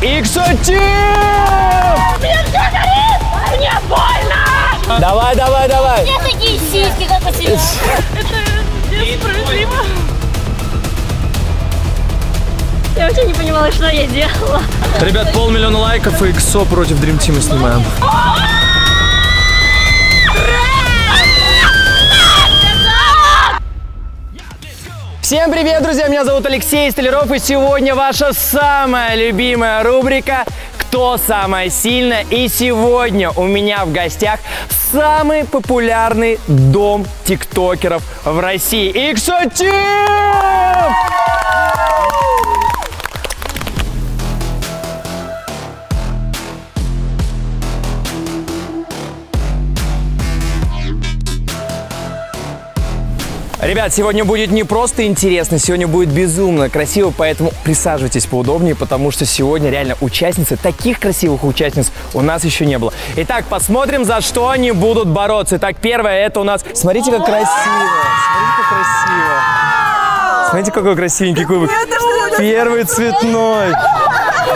Иксотим! Мне все горит! Мне больно! Давай, давай, давай! Мне такие сиськи, как у тебя. Это несправедливо. Я вообще не понимала, что я делала. Ребят, полмиллиона лайков и иксо против Dream Team снимаем. Всем привет, друзья! Меня зовут Алексей Столяров, и сегодня ваша самая любимая рубрика «Кто самая сильная?» И сегодня у меня в гостях самый популярный дом тиктокеров в России. Иксотим! Ребят, сегодня будет не просто интересно, сегодня будет безумно красиво, поэтому присаживайтесь поудобнее, потому что сегодня реально участницы, таких красивых участниц у нас еще не было. Итак, посмотрим, за что они будут бороться. Итак, первое, это у нас... Смотрите, как красиво! Смотрите, как красиво! Смотрите, какой красивенький кубик. Первый цветной.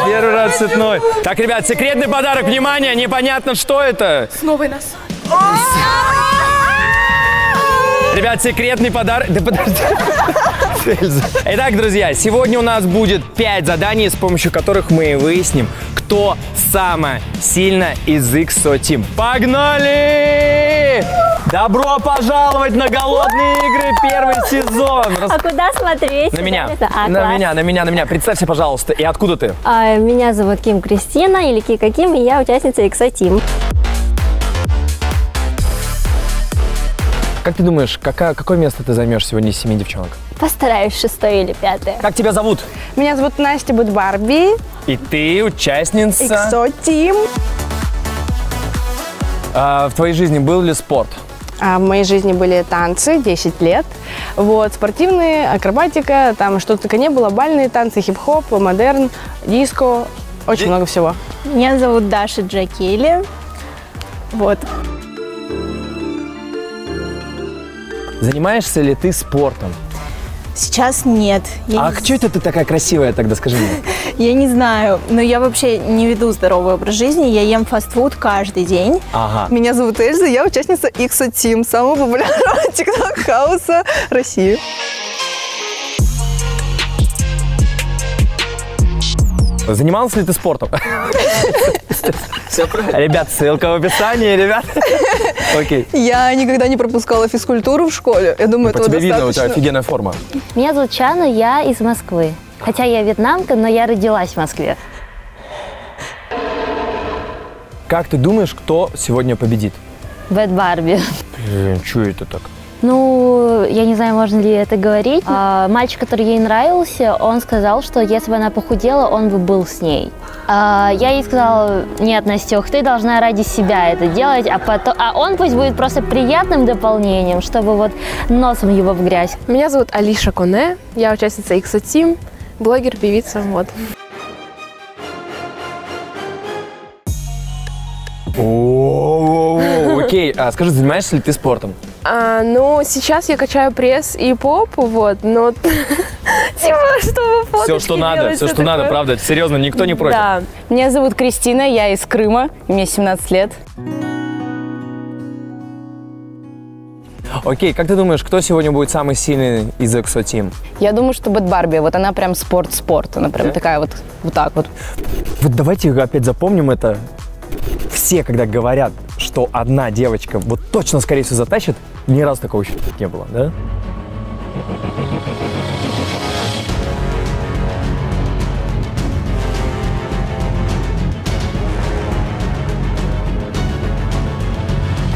Первый раз цветной. Так, ребят, секретный подарок. Внимание, непонятно, что это. Новый нас. Ребят, секретный подарок. Да подожди. Итак, друзья, сегодня у нас будет 5 заданий, с помощью которых мы выясним, кто самая сильная из XO Team. Погнали! Добро пожаловать на голодные игры первый сезон. Рас- А куда смотреть? На меня, А, на класс. меня, на меня, на меня. Представься, пожалуйста, и откуда ты? А, Меня зовут Ким Кристина, или Кика Ким, и я участница XO Team. Как ты думаешь, какая, какое место ты займешь сегодня из семи девчонок? Постараюсь шестое или пятое. Как тебя зовут? Меня зовут Настя Будбарби. И ты участница. Иксо Тим. А, в твоей жизни был ли спорт? А в моей жизни были танцы 10 лет. Вот, спортивные, акробатика, там что только не было, бальные танцы, хип-хоп, модерн, диско, очень Ди- много всего. Меня зовут Даша Джакели. Вот. Занимаешься ли ты спортом? Сейчас нет. Я, А не, что это ты такая красивая тогда, скажи мне? я не знаю, но я вообще не веду здоровый образ жизни. Я ем фастфуд каждый день. Ага. Меня зовут Эльза, я участница Иксо Тим, самого популярного тикток-хауса России. Занимался ли ты спортом? Ребят, ссылка в описании, ребят. Окей. Я никогда не пропускала физкультуру в школе. Я думаю, По этого тебе видно, у тебя достаточно. офигенная форма. Меня зовут Чана, я из Москвы. Хотя я вьетнамка, но я родилась в Москве. Как ты думаешь, кто сегодня победит? Бэт Барби. Блин, что это так? Ну, я не знаю, можно ли это говорить. А, мальчик, который ей нравился, он сказал, что если бы она похудела, он бы был с ней. А, я ей сказала, нет, Настюх, ты должна ради себя это делать, а, потом, а он пусть будет просто приятным дополнением, чтобы вот носом его в грязь. Меня зовут Алиша Коне, я участница Иксо Тим, блогер, певица, вот. О, Окей, а скажи, занимаешься ли ты спортом? А, ну, сейчас я качаю пресс и попу, вот, но типа, чтобы Все, что надо, все, что надо, правда. Серьезно, никто не против. Да. Меня зовут Кристина, я из Крыма, мне 17 лет. Окей, как ты думаешь, кто сегодня будет самый сильный из Exo Team? Я думаю, что Бэт Барби, вот она прям спорт-спорт, она прям такая вот, вот так вот. Вот давайте опять запомним это. Все, когда говорят, что одна девочка вот точно, скорее всего, затащит, ни разу такого еще не было, да?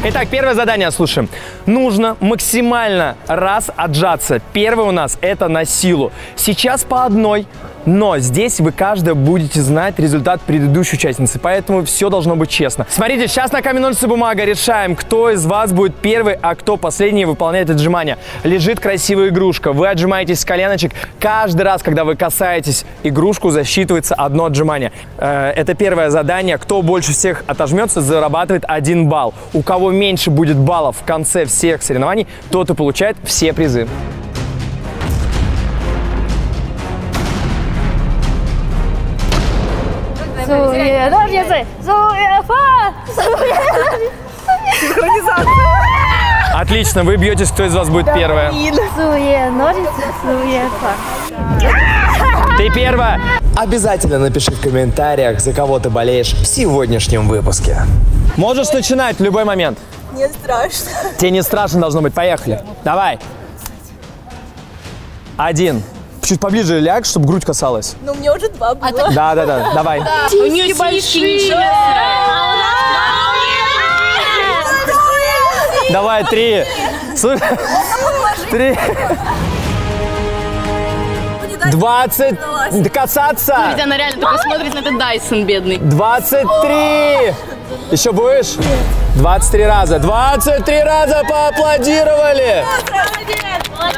Итак, первое задание слушаем. Нужно максимально раз отжаться. Первое у нас это на силу. Сейчас по одной, но здесь вы каждая будете знать результат предыдущей участницы, поэтому все должно быть честно. Смотрите, сейчас на камень, ножницы, бумага решаем, кто из вас будет первый, а кто последний выполняет отжимание. Лежит красивая игрушка, вы отжимаетесь с коленочек. Каждый раз, когда вы касаетесь игрушку, засчитывается одно отжимание. Э, Это первое задание. Кто больше всех отожмется, зарабатывает один балл. У кого меньше будет баллов в конце всех соревнований, тот и получает все призы. Суе, ножницы, суе, фа, суе, Отлично, вы бьетесь, кто из вас будет первая. суе, ножницы, суе, фа. Ты первая. Обязательно напиши в комментариях, за кого ты болеешь в сегодняшнем выпуске. Можешь начинать в любой момент. Не страшно. Тебе не страшно должно быть. Поехали. Давай. Один. Чуть поближе ляг, чтобы грудь касалась. Ну, мне уже два было. Да, да, да. Давай. У нее большие. Давай, три. Слушай, Три. Двадцать. Касаться. Она реально такой смотрит на этот Дайсон бедный. Двадцать три. Еще будешь? 23 раза. 23 раза поаплодировали.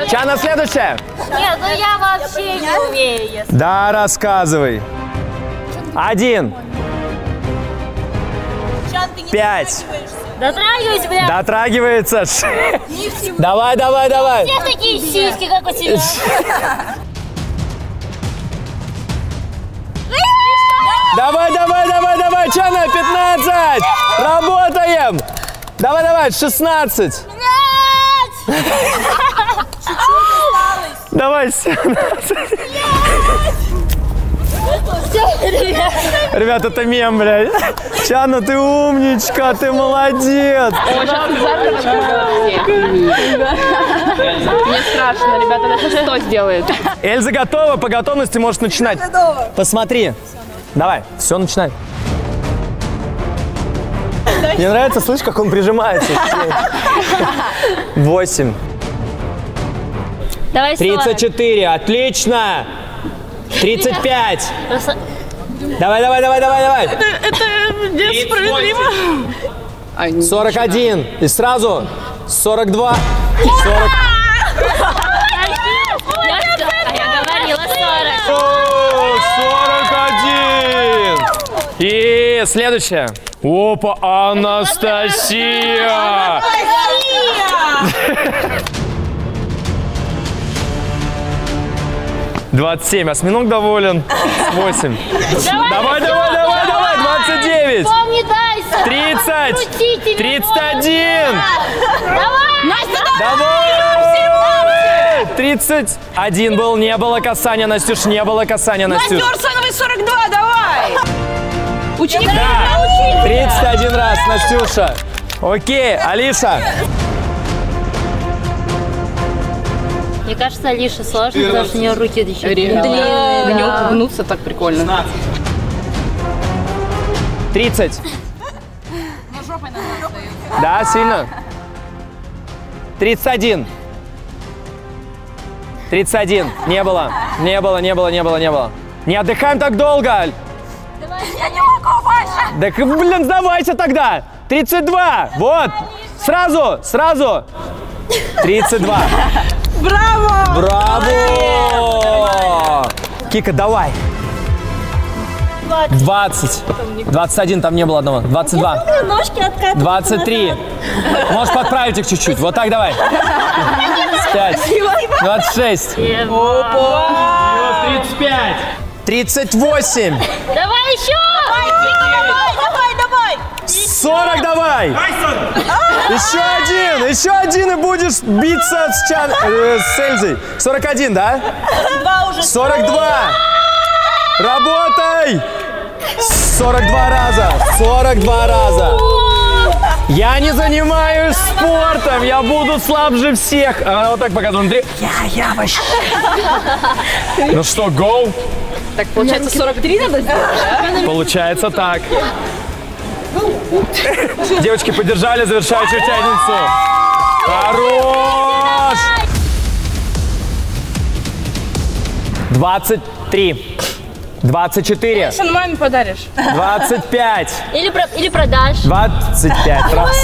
Чана, следующая. Нет, ну я вообще не умею. если- Да, рассказывай. Один. Пять. Дотрагивайся, бля. Дотрагивается. Давай, давай, давай. У всех такие сиськи, как у тебя. Давай, давай, давай, давай, Чана, 15. Работаем. Давай, давай, 16. Давай, 17. Ребят, это мем, блядь. Чана, ты умничка, ты молодец. Мне страшно, ребята, она сейчас что сделает? Эльза готова, по готовности можешь начинать. Готова. Посмотри. Давай, все, начинай. Мне нравится, слышь, как он прижимается. Восемь. Давай 34, отлично. 35. Давай, давай, давай, давай, давай. Это несправедливо. 41. И сразу 42. 40. Я говорила 40. О, 41. И следующее. Опа, Анастасия. Двадцать семь. Осьминог доволен. Восемь. Давай, давай, давай, давай. Двадцать девять. Помни Дайсон. Тридцать. Крути тебе Тридцать можно. один. Давай. Настя, Давай! 31 был, не было касания, Настюш, не было касания, Настюш. Арсановой 42, давай! Ученик Да, 31 раз, Настюша. Окей, Алиса. Мне кажется, Алише сложно, потому что у нее руки еще Длинные. длинные. На него погнуться так прикольно. 30. Да, сильно? 31. 31. Не было. Не было, не было, не было, не было. Не отдыхаем так долго. Аль. Я не могу больше. Да, блин, сдавайся тогда. 32. Вот. Сразу, сразу. 32. Браво! Браво! Кика, давай. 20. 21, там не было одного. 22. 23. Можешь подправить их чуть-чуть. Вот так давай. 5. 26. 35. 38. Давай еще! 40 давай. Еще один. Еще один и будешь биться с, Чан, э, с Эльзой. 41, да? 42. Работай. 42 раза. 42 раза. Я не занимаюсь спортом, я буду слабже всех. Она вот так показывает. Смотри. Я, я вообще. Ну что, гоу? Так, получается, 43 надо сделать? Получается так. Девочки поддержали завершающую участницу. Хорош! 23. 24. Что маме подаришь? 25. Или, про- или продашь. 25 раз.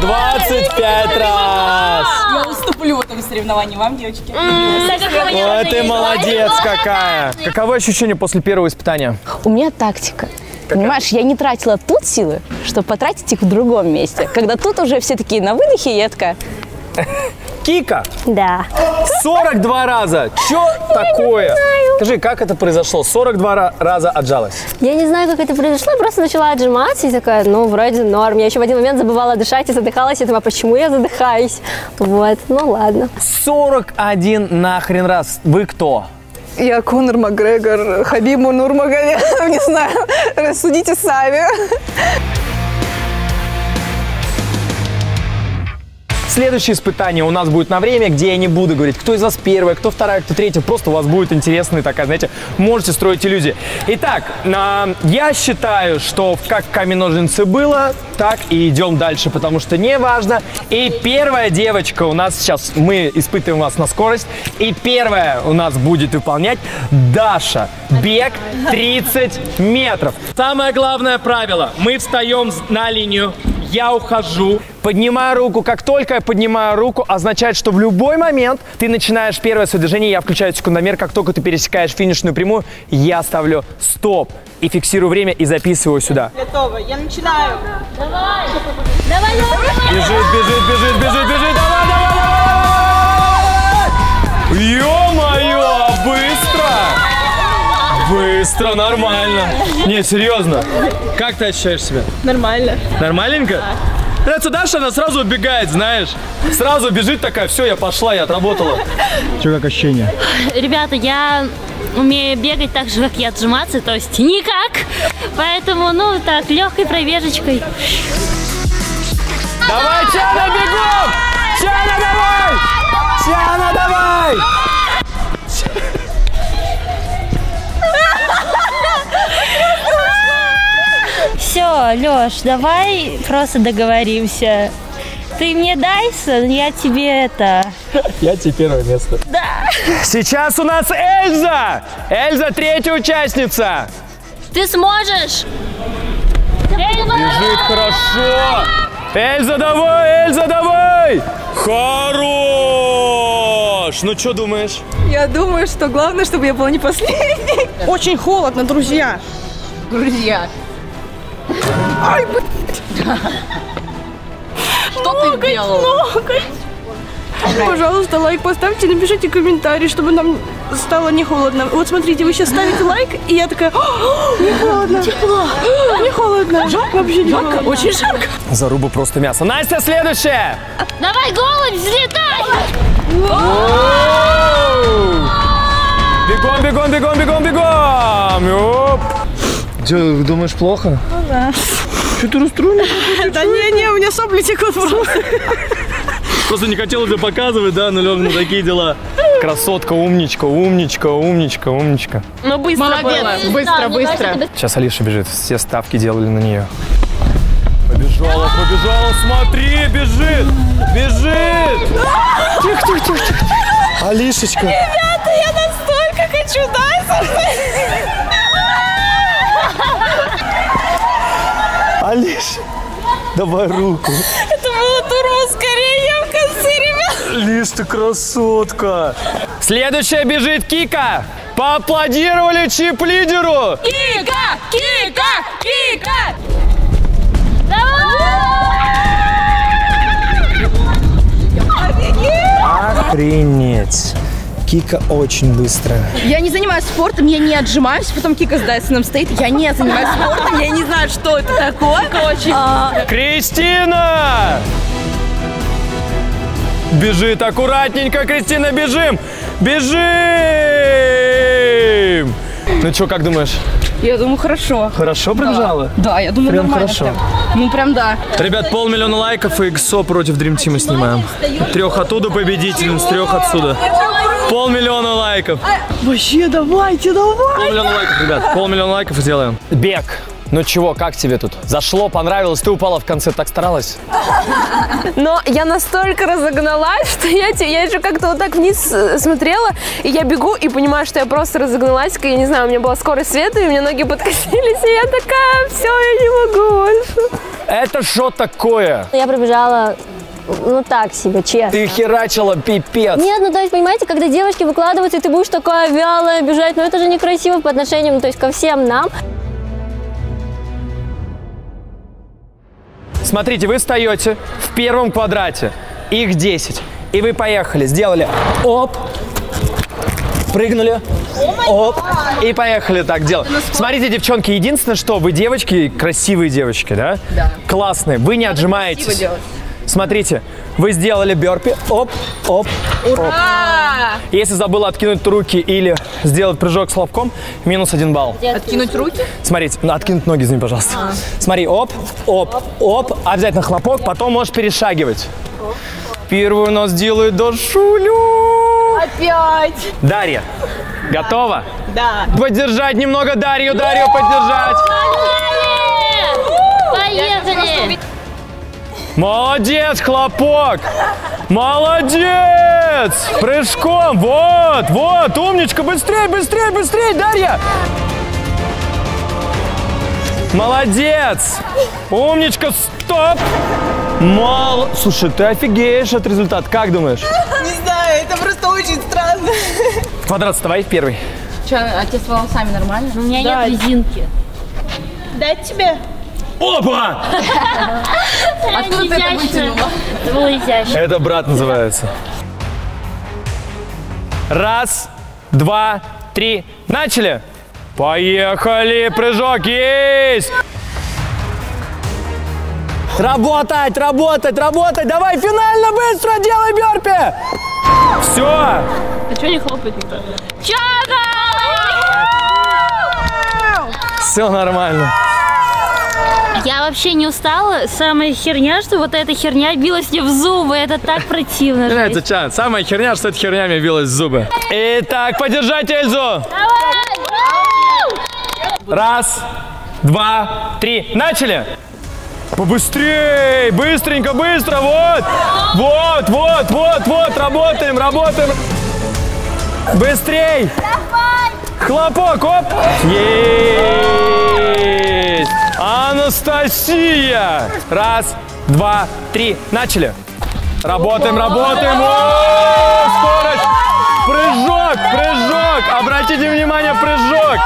25 раз. Я уступлю в этом соревновании вам, девочки. Ой, ты молодец какая. Каково ощущение после первого испытания? У меня тактика. Понимаешь, я не тратила тут силы, чтобы потратить их в другом месте. Когда тут уже все такие на выдохе, я такая, Кика, Да. 42 раза. Чё такое? расскажи, как это произошло? 42 ра- раза отжалась. Я не знаю, как это произошло, я просто начала отжиматься и такая, ну, вроде норм. Я еще в один момент забывала дышать и задыхалась, и думаю, «А почему я задыхаюсь? Вот, ну ладно. 41 нахрен раз. Вы кто? Я Конор Макгрегор, Хабибу Нурмагомедов, не знаю, рассудите сами. Следующее испытание у нас будет на время, где я не буду говорить, кто из вас первая, кто вторая, кто третья. Просто у вас будет интересная такая, знаете, можете строить иллюзии. Итак, я считаю, что как камень ножницы было, так и идем дальше, потому что не важно. И первая девочка у нас сейчас, мы испытываем вас на скорость. И первая у нас будет выполнять Даша. Бег 30 метров. Самое главное правило. Мы встаем на линию. Я ухожу, поднимаю руку. Как только я поднимаю руку, означает, что в любой момент ты начинаешь первое свое движение, я включаю секундомер. Как только ты пересекаешь финишную прямую, я ставлю стоп и фиксирую время и записываю сюда. Готово, я начинаю. Бежит, бежит, бежит, бежит, бежит. Давай, давай, давай, давай. Ё-моё! Быстро, нормально. Не, серьезно. Как ты ощущаешь себя? Нормально. Нормальненько? Это Даша, она сразу убегает, знаешь. Сразу бежит такая, все, я пошла, я отработала. Что как ощущение? Ребята, я умею бегать так же, как и отжиматься, то есть никак. Поэтому, ну, так, легкой пробежечкой. Давай, Чана, бегом! Чана, давай! Чана, давай! Все, Леш, давай просто договоримся. Ты мне дайся, я тебе это... Я тебе первое место. Да. Сейчас у нас Эльза! Эльза третья участница. Ты сможешь! Бежит хорошо. Эльза, давай, Эльза, давай! Хорош! Ну, что думаешь? Я думаю, что главное, чтобы я была не последней. Очень холодно, друзья. Друзья, что ты делал? Пожалуйста, лайк поставьте, напишите комментарий, чтобы нам стало не холодно. Вот смотрите, вы сейчас ставите лайк, и я такая, «О, не холодно. Тепло. Не холодно. Жарко? Вообще не холодно. Очень жарко. Заруба просто мясо. Настя, следующая! Давай, голубь, взлетай! Бегом, бегом, бегом, бегом, бегом! Оп. Че, думаешь, плохо? Ну да. Что ты расстроена? Да не-не, у меня сопли текут просто. Просто не хотел уже показывать, да, ну, ну такие дела. Красотка, умничка, умничка, умничка, умничка. Ну, быстро Молодец, было. быстро, быстро. Сейчас Алиша бежит, все ставки делали на нее. Побежала, побежала, смотри, бежит, бежит. Тихо, тихо, тихо, тихо. Алишечка. Ребята, я настолько хочу дайсов. Алиша, давай руку. Это было турбоускорение в конце, ребят. Лиш, ты красотка. Следующая бежит Кика. Поаплодировали чип-лидеру. Кика! Кика! Кика! Охренеть. Кика очень быстрая. Я не занимаюсь спортом, я не отжимаюсь, потом Кика с Дайсоном стоит. Я не занимаюсь спортом, я не знаю, что это такое. А, Кристина! Бежит аккуратненько, Кристина, бежим! Бежим! Ну что, как думаешь? Я думаю, хорошо. Хорошо пробежала? Да, я думаю, Прям нормально. хорошо. прям. Ну, прям да. Ребят, полмиллиона лайков и ИКСО против Dream Team снимаем. Трех оттуда победителем, с трех отсюда. Полмиллиона лайков. Вообще, давайте, давай. Полмиллиона лайков, ребят. Полмиллиона лайков и делаем. Бег. Ну чего, как тебе тут? Зашло, понравилось? Ты упала в конце, так старалась? Но я настолько разогналась, что я, я еще как-то вот так вниз э, смотрела, и я бегу и понимаю, что я просто разогналась, я не знаю, у меня была скорость света, и у меня ноги подкосились, и я такая, все, я не могу больше. Это что такое? Я пробежала, ну так себе, честно. Ты херачила пипец. Нет, ну то есть, понимаете, когда девочки выкладываются, и ты будешь такая вялая бежать, ну это же некрасиво по отношению, ну, то есть ко всем нам. Смотрите, вы встаете в первом квадрате. Их 10. И вы поехали. Сделали оп, Прыгнули. Оп. И поехали так делать. Смотрите, девчонки, единственное, что вы девочки, красивые девочки, да? Да. Классные. Вы не отжимаетесь. Смотрите, вы сделали бёрпи. Оп, оп, Ура! Если забыла откинуть руки или сделать прыжок с лобком, минус один балл. Откинуть руки? Смотрите, ну, откинуть ноги, извини, пожалуйста. Смотри, оп, оп, оп, обязательно хлопок, потом можешь перешагивать. Первую у нас делает Дашулю. Опять! Дарья, готова? Да. Поддержать немного Дарью, Дарью поддержать. Поехали! Молодец, хлопок! Молодец! Прыжком! Вот, вот, умничка! Быстрей, быстрей, быстрей, Дарья! Молодец! Умничка, стоп! Мол... Слушай, ты офигеешь от результата. Как думаешь? Не знаю, это просто очень странно. Квадрат, вставай первый. Че, а тебе с волосами нормально? У меня нет резинки. Дать тебе? Опа! Откуда ты это вытянула? Это было изящно. Это брат называется. Раз, два, три. Начали! Поехали! Прыжок есть! Работать, работать, работать! Давай финально быстро делай бёрпи! Все! А что не хлопает никто? Все нормально. Я вообще не устала. Самая херня, что вот эта херня билась мне в зубы. Это так противно. Жесть. Чан. Самая херня, что эта херня мне билась в зубы. Итак, поддержайте Эльзу. Раз, два, три. Начали. Побыстрей, быстренько, быстро, вот. Вот, вот, вот, вот, работаем, работаем. Быстрей. Хлопок, оп. Есть. Анастасия. Раз, два, три. Начали. Работаем, работаем. О, скорость. Прыжок, прыжок. Обратите внимание, прыжок.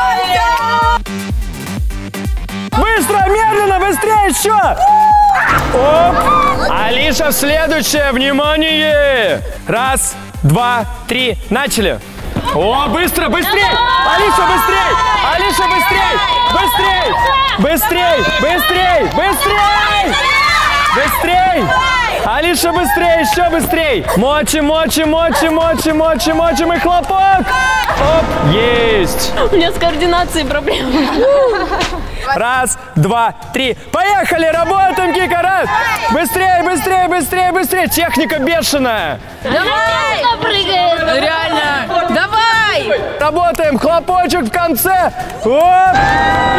Быстро, медленно, быстрее еще. Оп. Алиша, следующее, внимание. Раз, два, три, начали. О, быстро, быстрей! Алиша, быстрей! Алиша, быстрей! Быстрей! Быстрей! Быстрей! Быстрей! Быстрей! Алиша, быстрее, еще быстрей! Мочи, мочи, мочи, мочи, мочи, мочим и хлопок! Оп, есть! У меня с координацией проблемы. Раз, два, три. Поехали, работаем, Кика, раз! Быстрее, быстрее, быстрее, быстрее! Техника бешеная! Прыгает. Реально. Давай! Работаем, хлопочек в конце! Оп!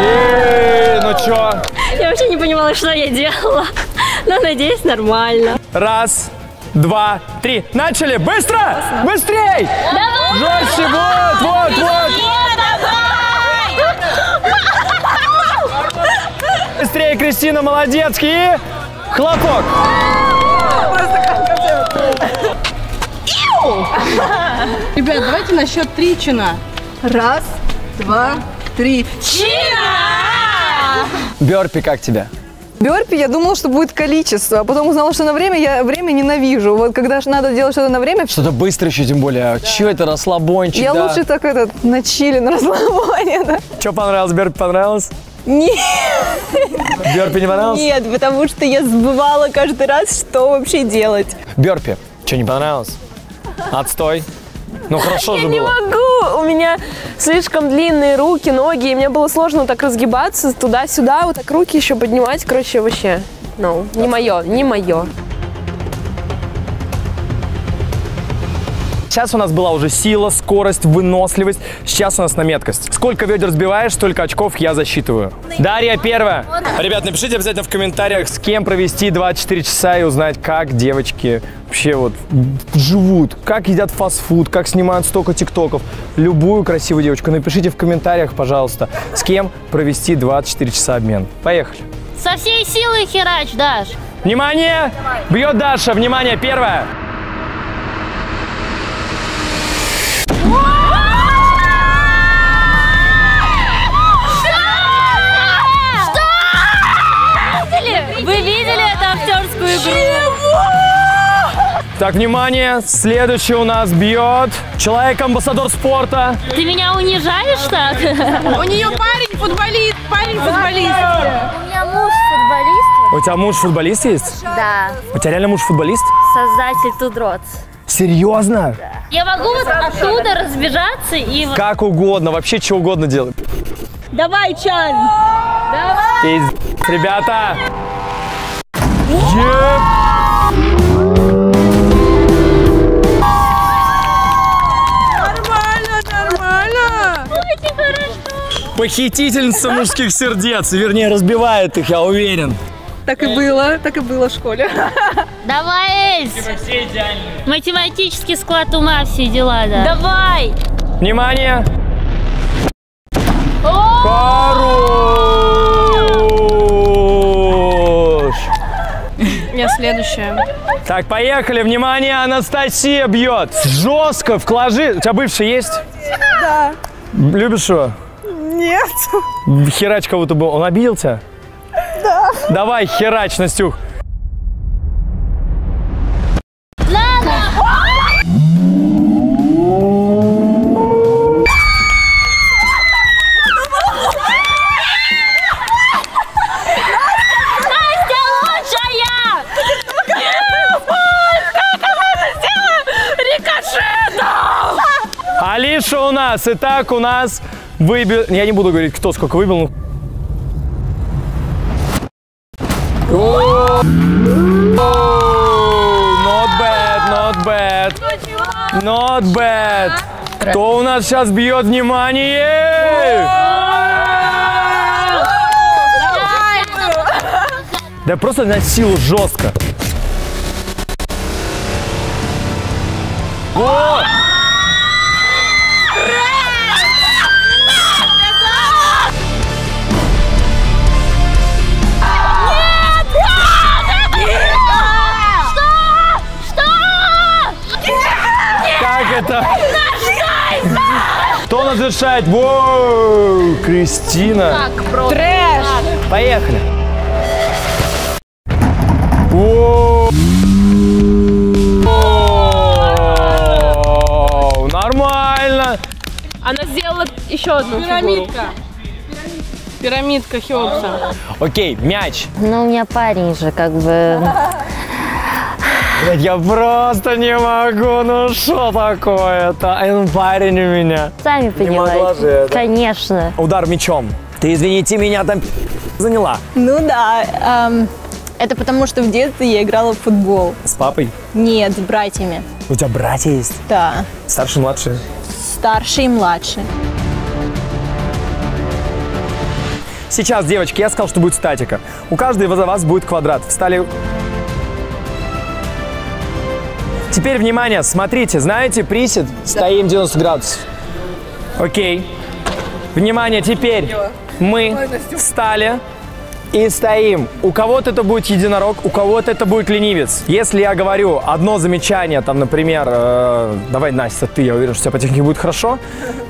И, ну чё? Я вообще не понимала, что я делала. Но надеюсь, нормально. Раз, два, три. Начали! Быстро! Быстрей! Жестче! Вот, вот, вот! Быстрее, Кристина, молодец! И хлопок! Ребят, давайте на счет три чина. Раз, два, три. Бёрпи, как тебе? Бёрпи я думала, что будет количество, а потом узнала, что на время я время ненавижу. Вот когда ж надо делать что-то на время, Что-то быстро еще, тем более. А Чё это, расслабончик, я да? лучше так этот на чили, на расслабоне. Да. Чё понравилось? Бёрпи понравилось? Нет, Бёрпи не понравилось? нет, потому что я забывала каждый раз, что вообще делать. Бёрпи. Чё, не понравилось? Отстой. Ну хорошо же Не было. могу, у меня слишком длинные руки, ноги, и мне было сложно вот так разгибаться туда-сюда, вот так руки еще поднимать, короче, вообще, ну, не мое, не мое. Сейчас у нас была уже сила, скорость, выносливость. Сейчас у нас на меткость. Сколько ведер сбиваешь, столько очков я засчитываю. Дарья первая. Ребят, напишите обязательно в комментариях, с кем провести 24 часа и узнать, как девочки вообще вот живут, как едят фастфуд, как снимают столько тиктоков. Любую красивую девочку напишите в комментариях, пожалуйста, с кем провести 24 часа обмен. Поехали. Со всей силы херач, Даш. Внимание! Бьет Даша. Внимание, первая. Актерскую игру? Так, внимание, следующий у нас бьет человек-амбассадор спорта. Ты меня унижаешь так? У нее парень футболист, парень футболист. У меня муж футболист. У тебя муж футболист есть? Да, У тебя реально муж футболист? создатель Тудроц. Серьезно? Я могу вот оттуда разбежаться и. Как угодно, вообще что угодно делать. Давай, Чан! Пиздец, ребята! Нормально, нормально. Похитительница мужских сердец, вернее, разбивает их, я уверен. Так и было, так и было в школе. Давай, Эльз! Математический склад ума, все дела, да. Давай! Внимание! Я следующая. Так, поехали, внимание, Анастасия бьет. Жестко, вкложи. У тебя бывший есть? Да. Любишь его? Нет. Херач кого-то был. Он обидел тебя? Да. Давай, херач, Настюх. Нас. Итак, у нас выбил... Я не буду говорить, кто сколько выбил. О! Not bad, not bad. Not bad. Кто у нас сейчас бьет внимание? Да просто на силу жестко. Вот! Нас решает? Воу, Кристина. Трэш! Поехали. Воу. Воу, Нормально. Она сделала еще одну фигуру. Пирамидка. Пирамидка Хеопса. Окей, мяч. Ну, у меня парень же, как бы... Блядь, я просто не могу, ну что такое-то? А он парень у меня. Сами могла же понимаете. это. Конечно. Удар мячом. Ты, извините, меня там заняла. Ну да, эм, это потому, что в детстве я играла в футбол. С папой? Нет, с братьями. У тебя братья есть? Да, Старший, младший? старший и младший. Сейчас, девочки, я сказал, что будет статика. У каждой из вас будет квадрат. Встали. Теперь, внимание, смотрите, знаете, присед, стоим 90 градусов. Окей. Внимание, теперь мы встали и стоим. У кого-то это будет единорог, у кого-то это будет ленивец. Если я говорю одно замечание, там, например, э, давай, Настя, ты, я уверен, что у тебя по технике будет хорошо,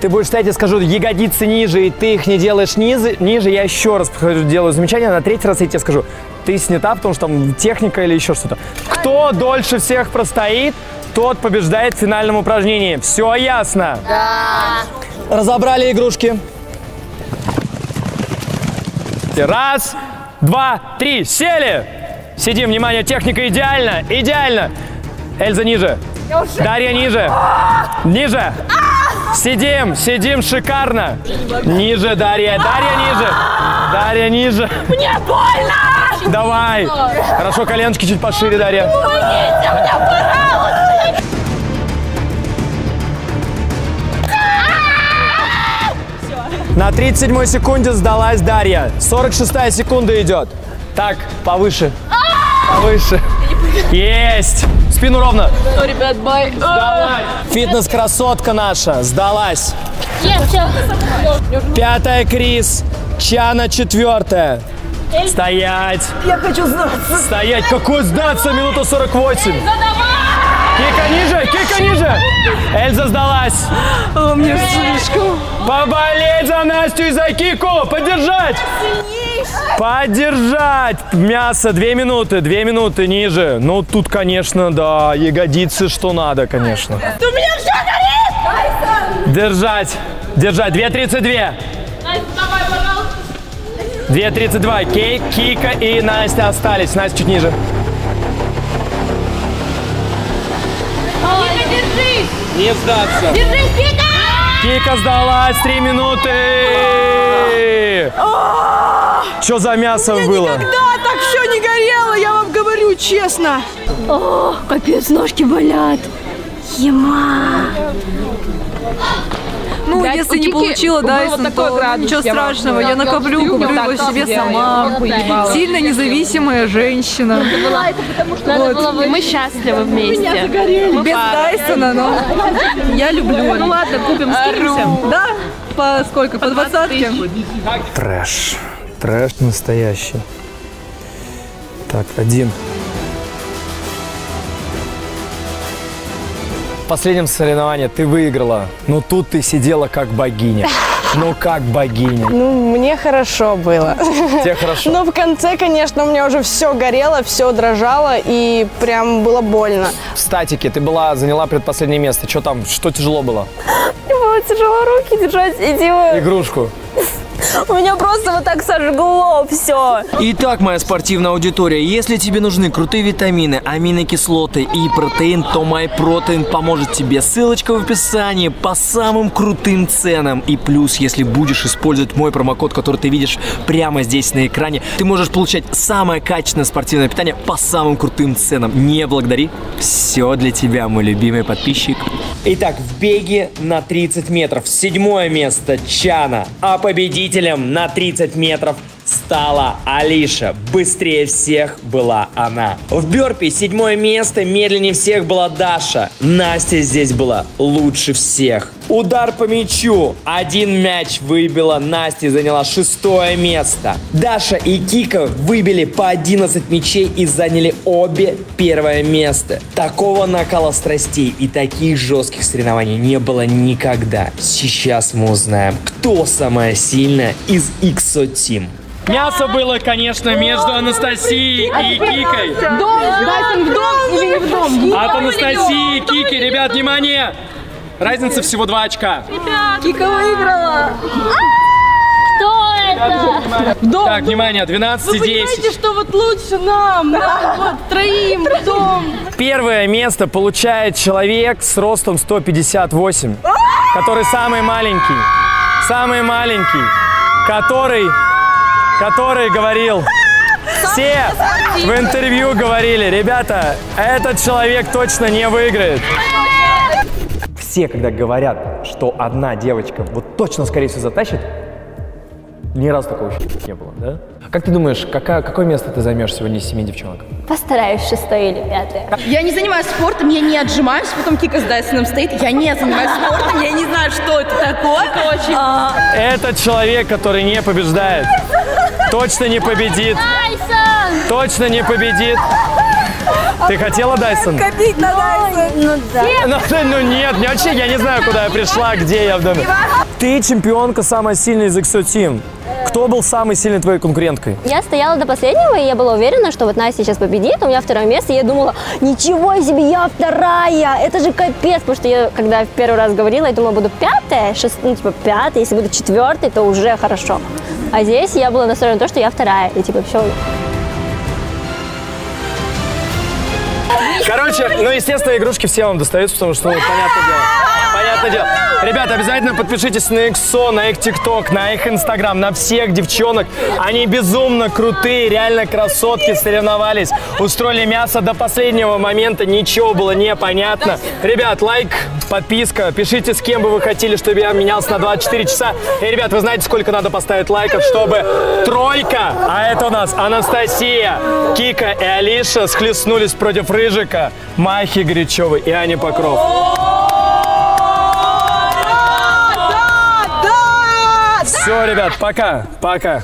ты будешь стоять и скажу ягодицы ниже, и ты их не делаешь ниже, ниже я еще раз подхожу, делаю замечание, на третий раз я тебе скажу, ты снята, потому что там техника или еще что-то. Кто дольше всех простоит, тот побеждает в финальном упражнении. Все ясно? Да. Разобрали игрушки. Раз, два, три, сели. Сидим, внимание, техника идеально, идеально. Эльза ниже. Дарья ниже. Ниже. Сидим, сидим шикарно. Ниже, Дарья, Дарья ниже. Дарья ниже. Мне больно. Давай. Хорошо, коленочки чуть пошире, Дарья. На 37 секунде сдалась Дарья. 46 секунда идет. Так, повыше. Повыше. Есть. Спину ровно. ребят, бай. Фитнес-красотка наша сдалась. Пятая Крис. Чана четвертая. Стоять. Я хочу сдаться. Стоять. Какой сдаться? Минута 48. Кика ниже, кика ниже. Эльза сдалась. Мне слишком. Поболеть за Настю и за Кику. Поддержать. Поддержать мясо. Две минуты, две минуты ниже. Ну, тут, конечно, да, ягодицы, что надо, конечно. У меня все горит! Держать, держать. 2.32. 2.32. Кей, Кика и Настя остались. Настя чуть ниже. Не сдаться. Держись, Кика! Кика сдалась. Три минуты. Что за мясо было? Да, так все не горело, я вам говорю честно. О, капец, ножки болят. Ема. Ну, Дядь, если не получила Dyson, вот то градус, ничего страшного. Я накоплю, куплю его себе сама. Сильно независимая женщина. Надо было бы... Мы счастливы вместе. Без Dyson а, но я люблю. Ну ладно, купим, скинемся. Да? По сколько? По двадцатке? Трэш. Трэш настоящий. Так, один. Последнем соревновании ты выиграла. Ну тут ты сидела как богиня. Ну как богиня. Ну, мне хорошо было. Тебе хорошо. Но в конце, конечно, у меня уже все горело, все дрожало, и прям было больно. В статике ты была, заняла предпоследнее место. Что там, что тяжело было? Было тяжело руки держать, иди. Игрушку. У меня просто вот так сожгло все. Итак, моя спортивная аудитория, если тебе нужны крутые витамины, аминокислоты и протеин, то MyProtein поможет тебе. Ссылочка в описании по самым крутым ценам. И плюс, если будешь использовать мой промокод, который ты видишь прямо здесь на экране, ты можешь получать самое качественное спортивное питание по самым крутым ценам. Не благодари. Все для тебя, мой любимый подписчик. Итак, в беге на 30 метров седьмое место Чана, а победителем на 30 метров стала Алиша. Быстрее всех была она. В бёрпе седьмое место, медленнее всех была Даша. Настя здесь была лучше всех. Удар по мячу. Один мяч выбила, Настя заняла шестое место. Даша и Кика выбили по 11 мячей и заняли обе первое место. Такого накала страстей и таких жестких соревнований не было никогда. Сейчас мы узнаем, кто самая сильная из XO Team. Мясо было, конечно, между Анастасией и Кикой. Дом, Дайсон в дом или не в дом? От Анастасии и Кики, ребят, внимание! Разница всего 2 очка. Кика выиграла. Кто это? Так, внимание, 12 и 10. что вот лучше нам, нам вот троим в дом. Первое место получает человек с ростом 158, который самый маленький, самый маленький, который, который говорил, все в интервью говорили, ребята, этот человек точно не выиграет. Все, когда говорят, что одна девочка вот точно, скорее всего, затащит, ни разу такого еще не было, да? Как ты думаешь, какая, какое место ты займешь сегодня из семи девчонок? Постараюсь шестое или пятое. Я не занимаюсь спортом, я не отжимаюсь, потом Кика с Дайсоном стоит. Я не занимаюсь спортом, я не знаю, что это такое. А, Это человек, который не побеждает. Точно не победит. Дайсон! Точно не победит. Ты хотела Дайсон? Копить на Дайсон. Ну да. Ну, ну нет, не вообще, я не знаю, куда я пришла, где я в доме. Ты чемпионка самая сильная из XO Team. Кто был самой сильной твоей конкуренткой? Я стояла до последнего, и я была уверена, что вот Настя сейчас победит, у меня второе место, и я думала, ничего себе, я вторая, это же капец, потому что я, когда в первый раз говорила, я думала, буду пятая, шест... ну, типа пятая, если буду четвертой, то уже хорошо. А здесь я была настроена на то, что я вторая, и типа все, Короче, ну, естественно, игрушки все вам достаются, потому что, ну, понятное дело. Понятное дело. Ребята, обязательно подпишитесь на XO, на их ТикТок, на их Инстаграм, на всех девчонок. Они безумно крутые, реально красотки соревновались. Устроили мясо до последнего момента, ничего было непонятно. Ребят, лайк, подписка, пишите, с кем бы вы хотели, чтобы я менялся на 24 часа. И, ребят, вы знаете, сколько надо поставить лайков, чтобы тройка, а это у нас Анастасия, Кика и Алиша схлестнулись против Рыжика, Махи Горячевой и Ани Покров. Все, ребят, пока, пока.